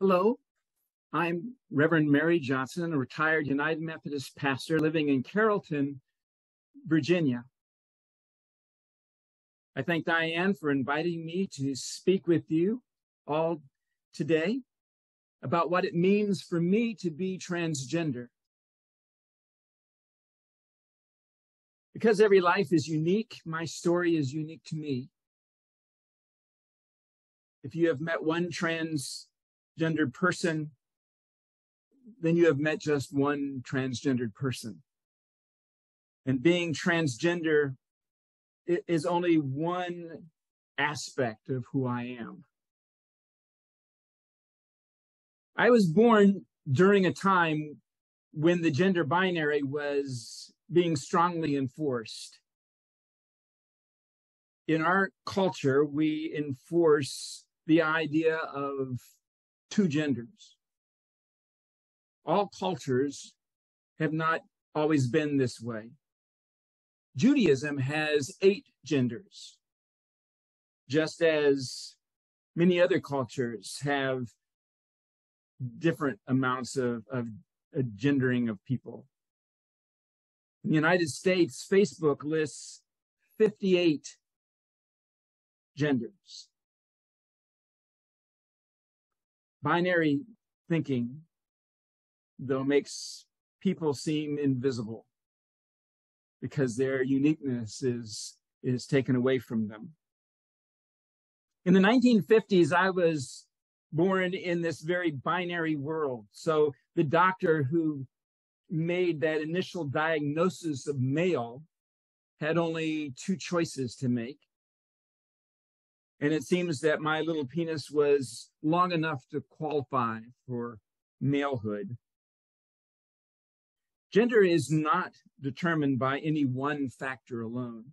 Hello, I'm Reverend Mary Johnson, a retired United Methodist pastor living in Carrollton, Virginia. I thank Diane for inviting me to speak with you all today about what it means for me to be transgender. Because every life is unique, my story is unique to me. If you have met one transgendered person, then you have met just one transgendered person. And being transgender is only one aspect of who I am. I was born during a time when the gender binary was being strongly enforced. In our culture, we enforce the idea of two genders. All cultures have not always been this way. Judaism has eight genders, just as many other cultures have different amounts of, of, gendering of people. In the United States, Facebook lists 58 genders. Binary thinking, though, makes people seem invisible because their uniqueness is, is taken away from them. In the 1950s, I was born in this very binary world. So the doctor who made that initial diagnosis of male had only two choices to make. And it seems that my little penis was long enough to qualify for malehood. Gender is not determined by any one factor alone.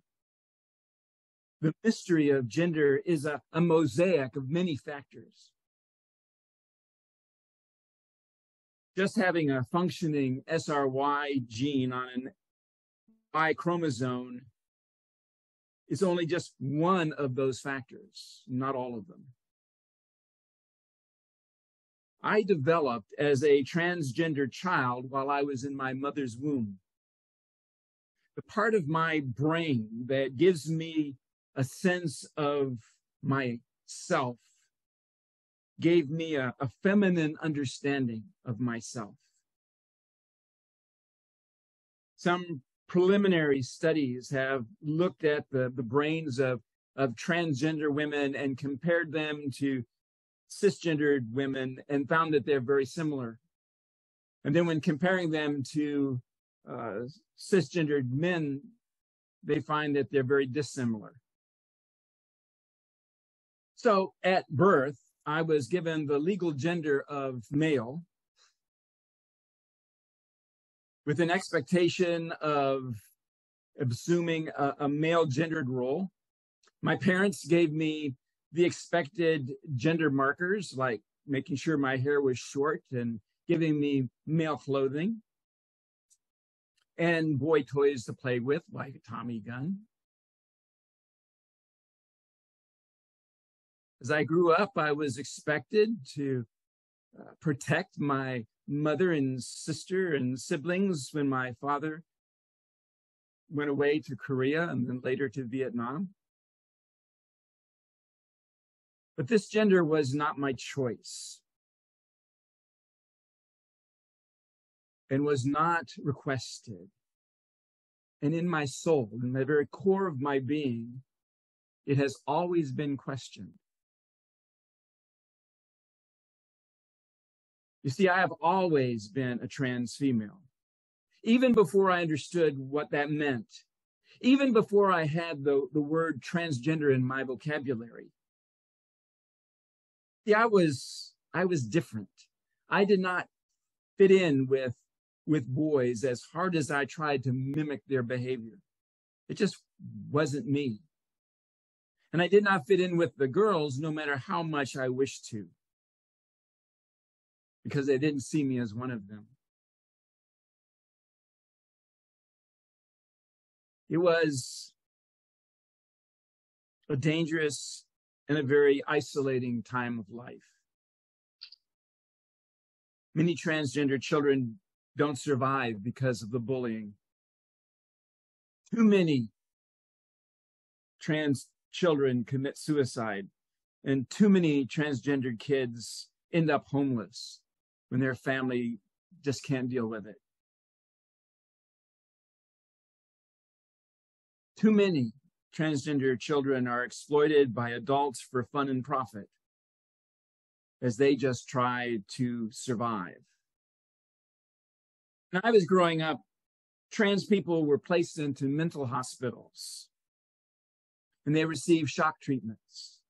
The mystery of gender is a, a mosaic of many factors. just having a functioning SRY gene on an Y chromosome is only just one of those factors, not all of them. I developed as a transgender child while I was in my mother's womb. The part of my brain that gives me a sense of myself gave me a, a feminine understanding of myself. Some preliminary studies have looked at the, the brains of, of transgender women and compared them to cisgendered women and found that they're very similar. And then when comparing them to uh, cisgendered men, they find that they're very dissimilar. So at birth, I was given the legal gender of male with an expectation of assuming a, a male gendered role. My parents gave me the expected gender markers, like making sure my hair was short and giving me male clothing and boy toys to play with, like a Tommy gun. As I grew up, I was expected to uh, protect my mother and sister and siblings when my father went away to Korea and then later to Vietnam. But this gender was not my choice and was not requested. And in my soul, in the very core of my being, it has always been questioned. You see, I have always been a trans female, even before I understood what that meant, even before I had the, the word transgender in my vocabulary. See, I was, I was different. I did not fit in with, with boys as hard as I tried to mimic their behavior. It just wasn't me. And I did not fit in with the girls no matter how much I wished to because they didn't see me as one of them. It was a dangerous and a very isolating time of life. Many transgender children don't survive because of the bullying. Too many trans children commit suicide, and too many transgendered kids end up homeless when their family just can't deal with it. Too many transgender children are exploited by adults for fun and profit as they just try to survive. When I was growing up, trans people were placed into mental hospitals and they received shock treatments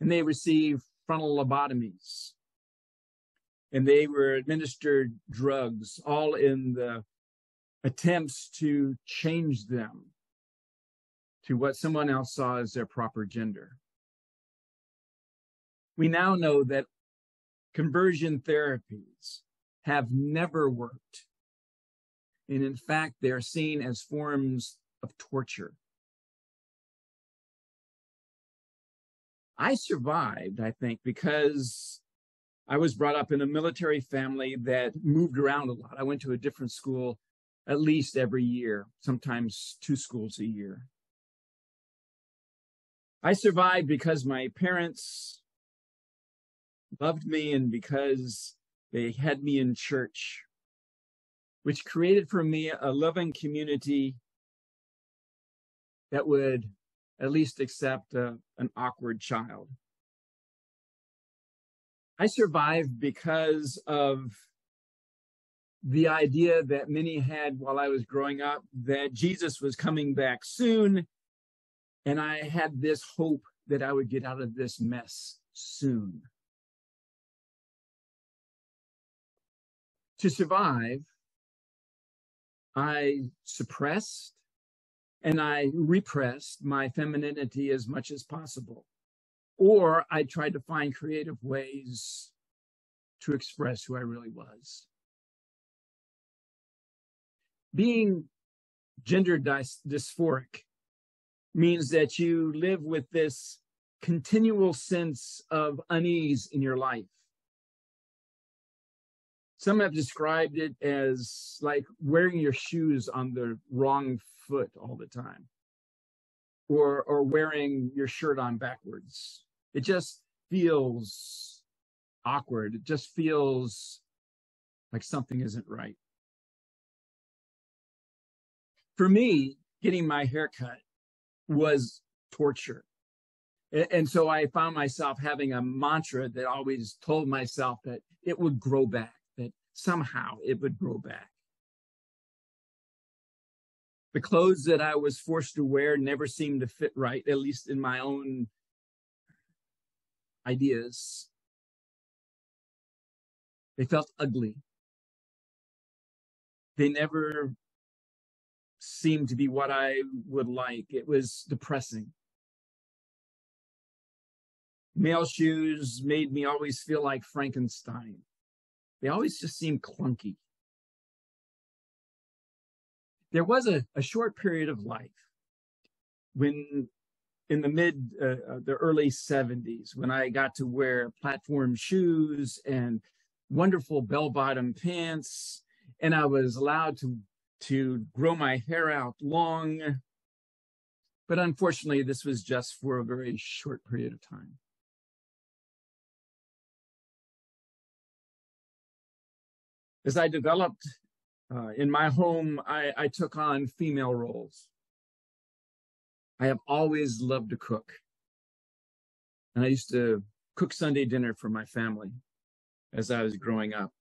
and they received frontal lobotomies and they were administered drugs all in the attempts to change them to what someone else saw as their proper gender. We now know that conversion therapies have never worked. And in fact, they're seen as forms of torture. I survived, I think, because I was brought up in a military family that moved around a lot. I went to a different school at least every year, sometimes two schools a year. I survived because my parents loved me and because they had me in church, which created for me a loving community that would at least accept a, an awkward child. I survived because of the idea that many had while I was growing up that Jesus was coming back soon and I had this hope that I would get out of this mess soon. To survive, I suppressed and I repressed my femininity as much as possible. Or I tried to find creative ways to express who I really was. Being gender dys- dysphoric means that you live with this continual sense of unease in your life. Some have described it as like wearing your shoes on the wrong foot all the time or or wearing your shirt on backwards. It just feels awkward. It just feels like something isn't right. For me, getting my hair cut was torture. And so I found myself having a mantra that always told myself that it would grow back, that somehow it would grow back. The clothes that I was forced to wear never seemed to fit right, at least in my own ideas. They felt ugly. They never seemed to be what I would like. It was depressing. Male shoes made me always feel like Frankenstein. They always just seemed clunky. There was a, a short period of life when in the mid uh, uh the early 70s when i got to wear platform shoes and wonderful bell bottom pants and i was allowed to to grow my hair out long. But unfortunately, this was just for a very short period of time. As I developed uh, in my home, I, I took on female roles. I have always loved to cook. And I used to cook Sunday dinner for my family as I was growing up.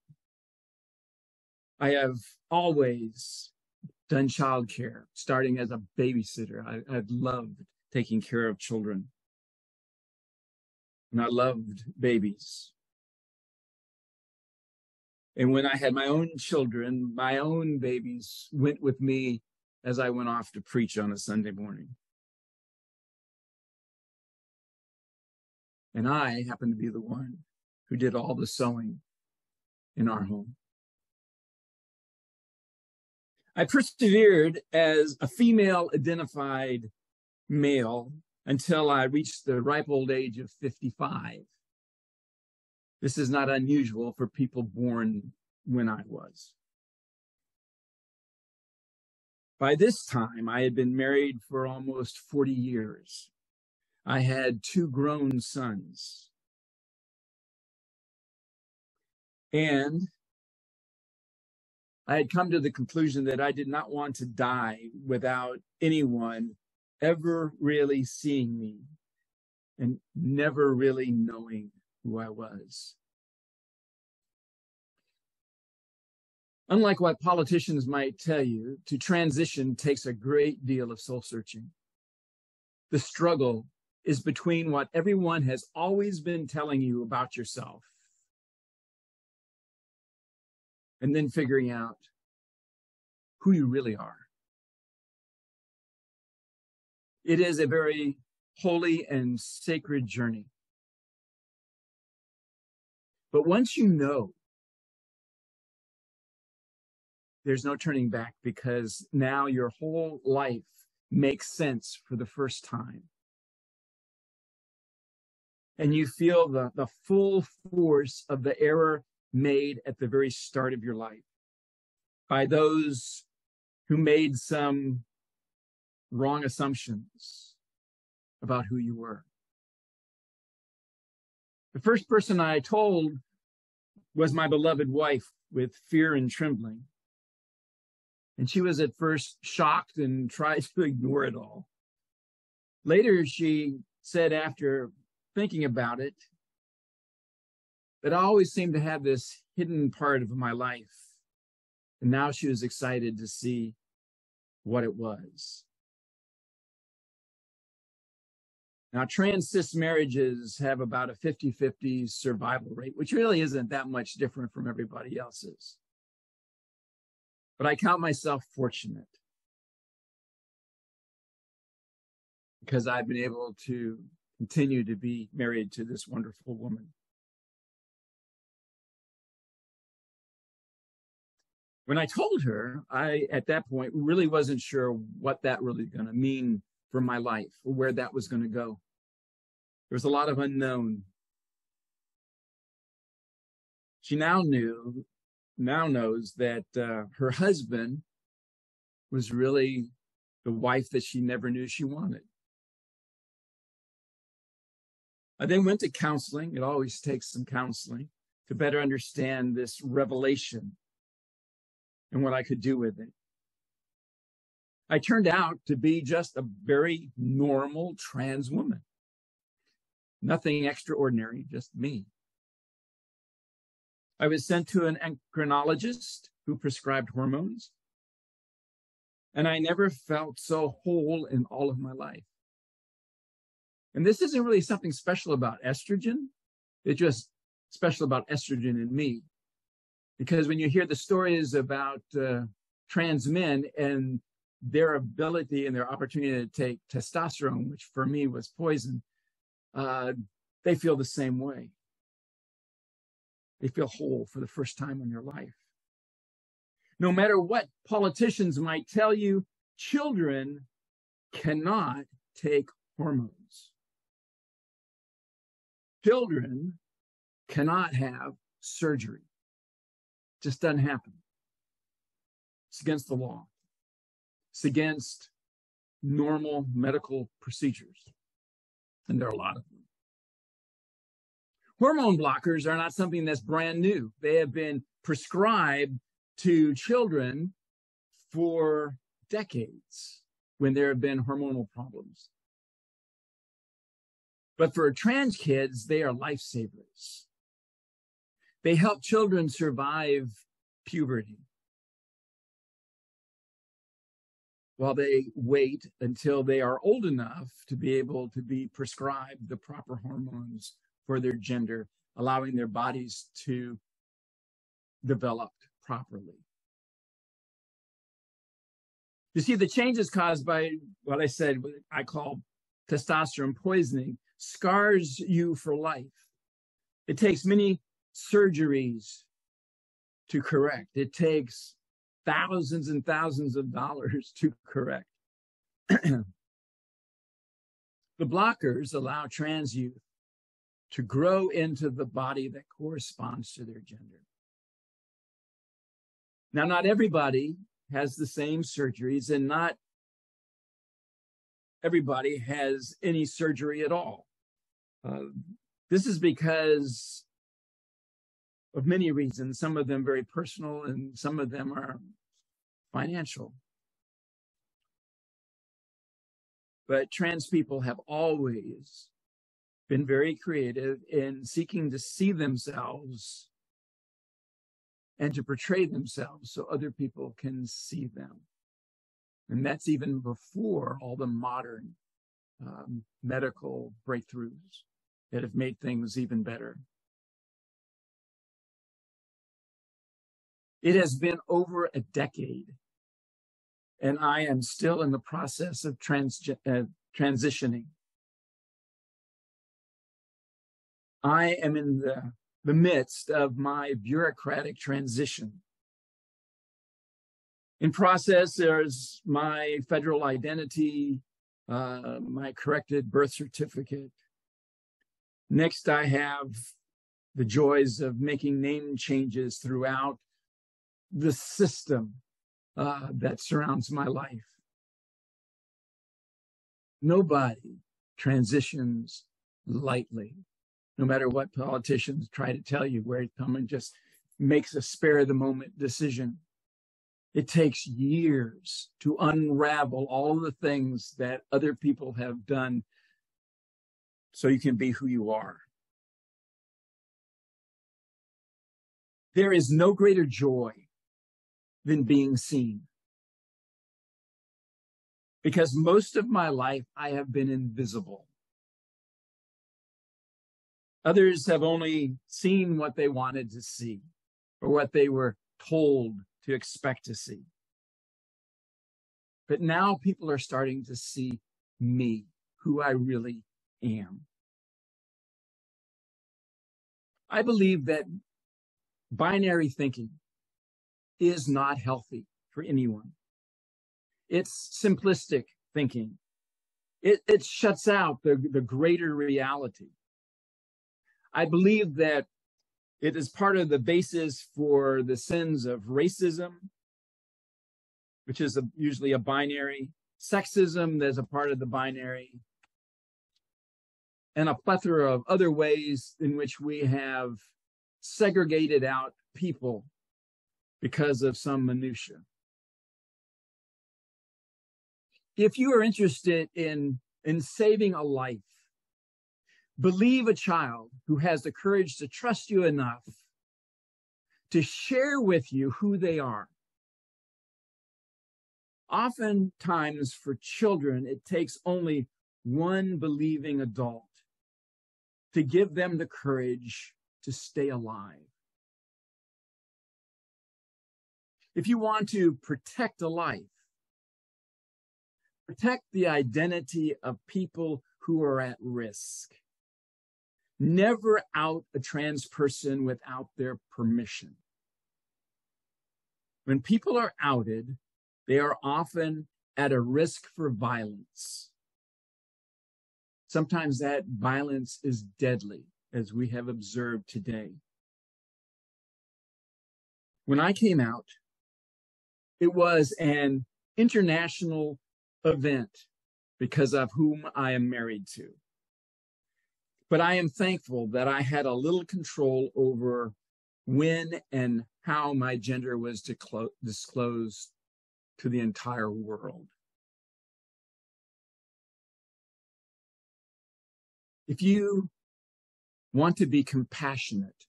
I have always done childcare, starting as a babysitter. I, I've loved taking care of children. And I loved babies. And when I had my own children, my own babies went with me as I went off to preach on a Sunday morning. And I happened to be the one who did all the sewing in our home. I persevered as a female identified male until I reached the ripe old age of 55. This is not unusual for people born when I was. By this time, I had been married for almost 40 years. I had two grown sons. And I had come to the conclusion that I did not want to die without anyone ever really seeing me and never really knowing who I was. Unlike what politicians might tell you, to transition takes a great deal of soul searching. The struggle is between what everyone has always been telling you about yourself and then figuring out who you really are. It is a very holy and sacred journey. But once you know, there's no turning back because now your whole life makes sense for the first time. And you feel the, the full force of the error made at the very start of your life by those who made some wrong assumptions about who you were. The first person I told was my beloved wife with fear and trembling. And she was at first shocked and tried to ignore it all. Later, she said, after thinking about it, that I always seemed to have this hidden part of my life. And now she was excited to see what it was. Now, trans cis marriages have about a 50 50 survival rate, which really isn't that much different from everybody else's. But I count myself fortunate because I've been able to continue to be married to this wonderful woman. When I told her, I, at that point, really wasn't sure what that really going to mean for my life or where that was going to go. There was a lot of unknown. She now knew, now knows that uh, her husband was really the wife that she never knew she wanted. I then went to counseling. It always takes some counseling to better understand this revelation and what I could do with it. I turned out to be just a very normal trans woman. Nothing extraordinary, just me. I was sent to an endocrinologist who prescribed hormones. And I never felt so whole in all of my life. And this isn't really something special about estrogen. It's just special about estrogen in me. Because when you hear the stories about uh, trans men and their ability and their opportunity to take testosterone, which for me was poison, uh, they feel the same way. They feel whole for the first time in their life. No matter what politicians might tell you, children cannot take hormones. Children cannot have surgery. It just doesn't happen. It's against the law. It's against normal medical procedures. And there are a lot of them. Hormone blockers are not something that's brand new. They have been prescribed to children for decades when there have been hormonal problems. But for trans kids, they are lifesavers. They help children survive puberty. While they wait until they are old enough to be able to be prescribed the proper hormones for their gender, allowing their bodies to develop properly. You see, the changes caused by what I said, what I call testosterone poisoning, scars you for life. It takes many surgeries to correct. It takes thousands and thousands of dollars to correct. the blockers allow trans youth to grow into the body that corresponds to their gender. Now, not everybody has the same surgeries, and not everybody has any surgery at all. Uh, this is because of many reasons, some of them very personal, and some of them are financial. But trans people have always been very creative in seeking to see themselves and to portray themselves so other people can see them. And that's even before all the modern um, medical breakthroughs that have made things even better. It has been over a decade, and I am still in the process of trans- uh, transitioning. I am in the, the midst of my bureaucratic transition. In process, there's my federal identity, uh, my corrected birth certificate. Next, I have the joys of making name changes throughout the system uh, that surrounds my life. Nobody transitions lightly, no matter what politicians try to tell you, where someone just makes a spare of the moment decision. It takes years to unravel all the things that other people have done so you can be who you are. There is no greater joy than being seen. Because most of my life, I have been invisible. Others have only seen what they wanted to see or what they were told to expect to see. But now people are starting to see me, who I really am. I believe that binary thinking is not healthy for anyone. It's simplistic thinking. It, it shuts out the, the greater reality. I believe that it is part of the basis for the sins of racism, which is a, usually a binary, sexism, there's a part of the binary, and a plethora of other ways in which we have segregated out people because of some minutia. If you are interested in, in saving a life, believe a child who has the courage to trust you enough to share with you who they are. Oftentimes, for children, it takes only one believing adult to give them the courage to stay alive. If you want to protect a life, protect the identity of people who are at risk. Never out a trans person without their permission. When people are outed, they are often at a risk for violence. Sometimes that violence is deadly, as we have observed today. When I came out, it was an international event because of whom I am married to. But I am thankful that I had a little control over when and how my gender was disclosed to the entire world. If you want to be compassionate,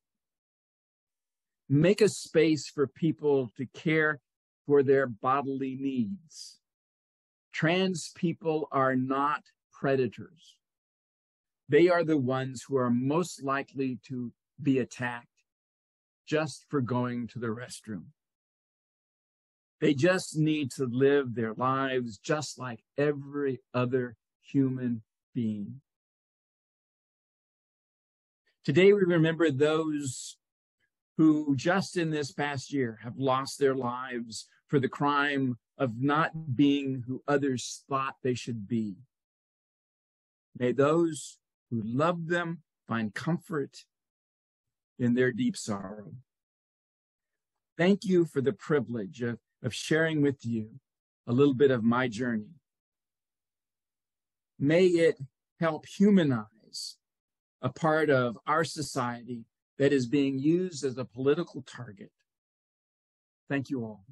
make a space for people to care for their bodily needs. Trans people are not predators. They are the ones who are most likely to be attacked just for going to the restroom. They just need to live their lives just like every other human being. Today, we remember those who just in this past year have lost their lives for the crime of not being who others thought they should be. May those who love them find comfort in their deep sorrow. Thank you for the privilege of, of sharing with you a little bit of my journey. May it help humanize a part of our society that is being used as a political target. Thank you all.